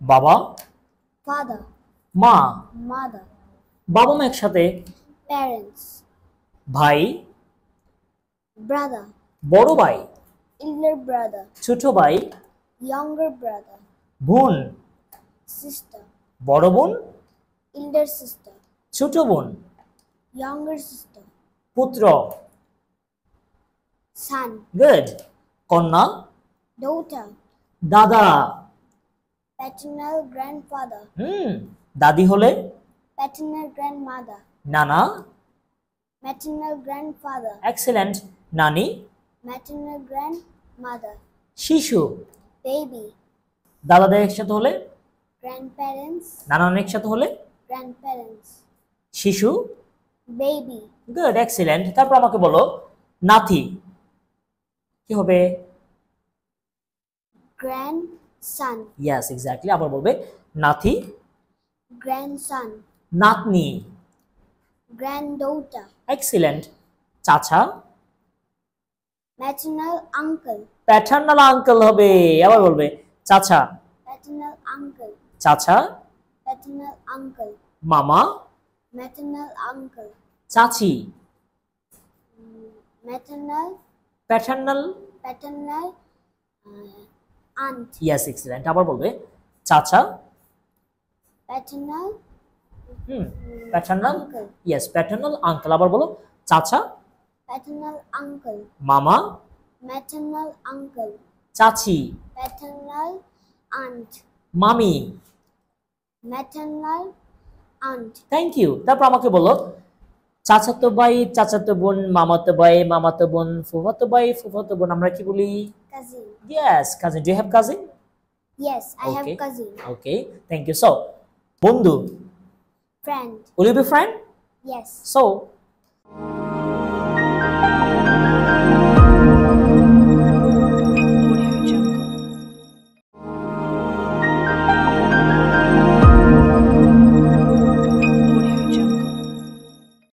বাবা ফাদার মা মাদার বাবা মা একসাথে প্যারেন্টস ভাই ব্রাদার বড় ভাই ইল্ডার ব্রাদার ছোট ভাই ইয়াঙ্গার ব্রাদার বোন সিস্টার বড় বোন ইল্ডার সিস্টার ছোট বোন ইয়াঙ্গার সিস্টার পুত্র সান গুড কন্যা দৌটা দাদা paternal grandfather, হুম দাদি হলে paternal grandmother, নানা maternal grandfather, এক্সেলেন্ট নানি maternal grandmother, শিশু baby, দাদাদের একসাথে হলে grandparents, নানান একসাথে হলে grandparents, শিশু baby, গুড এক্সিলেন্ট তারপর আমাকে বলো নাতি কি হবে grandson, ইয়াস এক্স্যাক্টলি আবার বলবে নাতি grandson, নাতনি granddaughter, এক্সিলেন্ট চাচা maternal uncle, প্যাটার্নাল আঙ্কেল হবে আবার বলবে চাচা paternal uncle, চাচা paternal uncle, মামা maternal uncle, চাচি maternal, paternal paternal uh, aunt, yes excellent আবার বলবে চাচা paternal hmm paternal uncle, yes paternal uncle আবার বলো চাচা paternal uncle, মামা maternal uncle, চাচি paternal aunt, মামি maternal aunt, থ্যাংক ইউ তারপর আমাকে বলো চাচাতো ভাই চাচাতো বোন মামাতো ভাই মামাতো বোন ফুফাতো ভাই ফুফাতো বোন আমরা কি বলি cousin. Yes cousin do have cousin Yes, I Okay. have cousin, okay thank you so বন্ধু friend. Will you be friend Yes, so